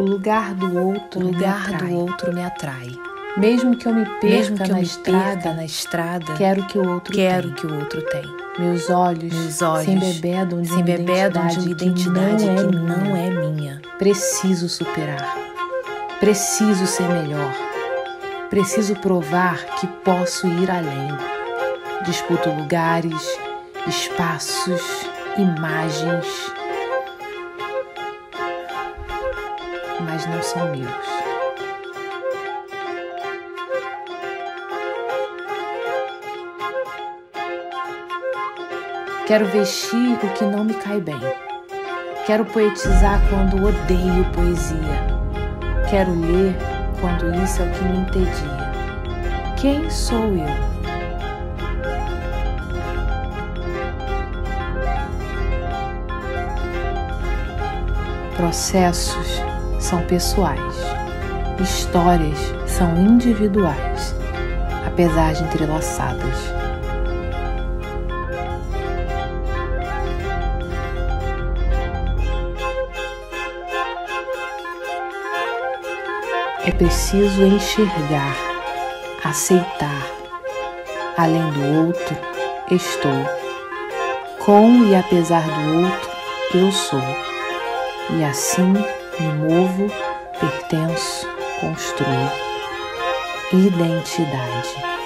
O lugar do outro, o lugar me atrai. do outro me atrai. Mesmo que eu me perca, Mesmo que eu na, me estrada, perca na estrada, quero que o outro quero tenha. que o outro tenha. Meus olhos, Meus olhos se embebedam de se uma embebedam de identidade, uma identidade que, não, que é não é minha. Preciso superar. Preciso ser melhor. Preciso provar que posso ir além. Disputo lugares, espaços, imagens, mas não são meus. Quero vestir o que não me cai bem. Quero poetizar quando odeio poesia. Quero ler quando isso é o que me entedia. Quem sou eu? Processos são pessoais, histórias são individuais, apesar de entrelaçadas. É preciso enxergar, aceitar. Além do outro, estou. Com e apesar do outro, eu sou. E assim me movo, pertenço, construo. Identidade.